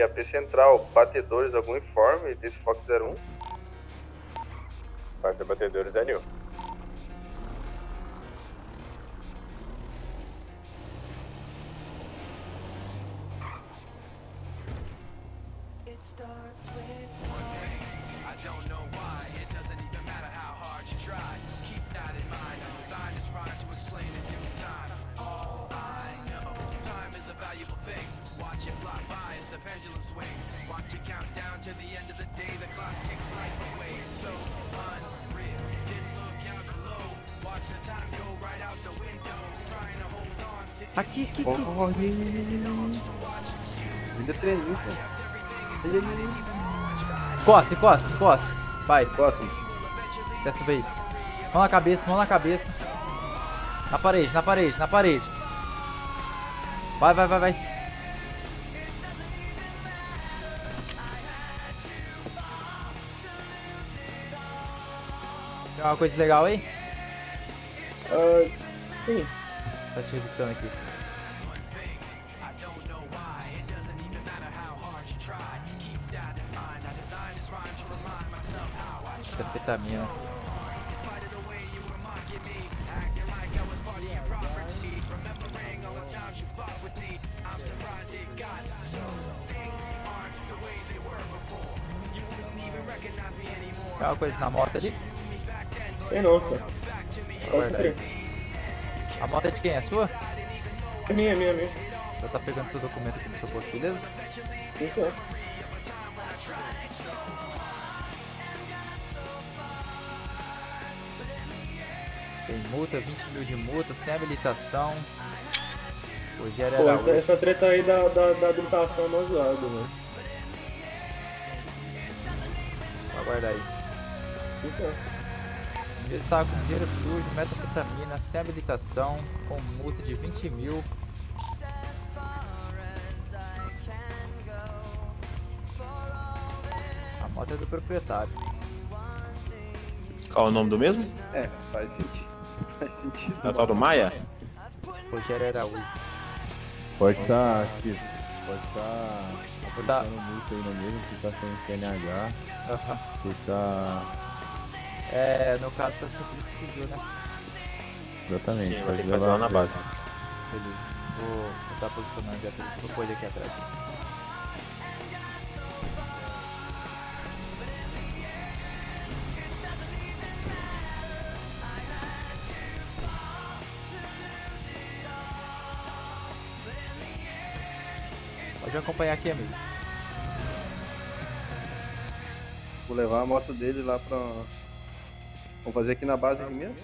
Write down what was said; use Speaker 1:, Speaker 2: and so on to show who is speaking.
Speaker 1: Aqui, AP Central, batedores, algum informe desse Fox 01?
Speaker 2: Parte batedores é New.
Speaker 3: It starts with
Speaker 4: Aqui, aqui, aqui.
Speaker 5: Corre. Ainda. Ai, ai, ai.
Speaker 4: Encosta, encosta, encosta. Vai,
Speaker 5: Próximo.
Speaker 4: testa o veículo. Mão na cabeça, mão na cabeça. Na parede, na parede, na parede. Vai, vai, vai, vai. Tem uma coisa legal aí?
Speaker 5: Ah, sim.
Speaker 4: Tá te revistando aqui.
Speaker 3: Anymore.
Speaker 4: Tem uma coisa na moto ali?
Speaker 5: Tem não, senhor.
Speaker 4: A moto é de quem? É sua?
Speaker 5: É minha, minha, minha.
Speaker 4: Já tá pegando seu documento aqui no seu posto, beleza?
Speaker 5: Sim, senhor.
Speaker 4: Tem multa, 20 mil de multa, sem habilitação. Rogério
Speaker 5: Pô, essa, essa treta aí da, da, da habilitação é mais zoada, né?
Speaker 4: Só aguardar aí.
Speaker 5: Senhor.
Speaker 4: Ele estava com dinheiro sujo, metanfetamina, sem habilitação, com multa de 20 mil. A moto é do proprietário.
Speaker 6: Qual é o nome do mesmo?
Speaker 5: É, faz sentido. Faz sentido.
Speaker 6: É o tal do Maia?
Speaker 4: Rogério Araújo.
Speaker 7: Pode estar, Chico. Pode estar
Speaker 4: Vou dar-
Speaker 7: aplicando multa aí no mesmo, que tá sem CNH,
Speaker 4: Aham.
Speaker 7: que tá.
Speaker 4: É, no caso tá sem polícia civil, né?
Speaker 7: Exatamente.
Speaker 6: Sim, vai
Speaker 7: pode
Speaker 6: ter que fazer lá na base.
Speaker 4: Beleza. Vou, estar posicionando a viatura. Vou pôr ele aqui atrás. Pode acompanhar aqui, amigo.
Speaker 5: Vou levar a moto dele lá pra. Vamos fazer aqui na base mesmo?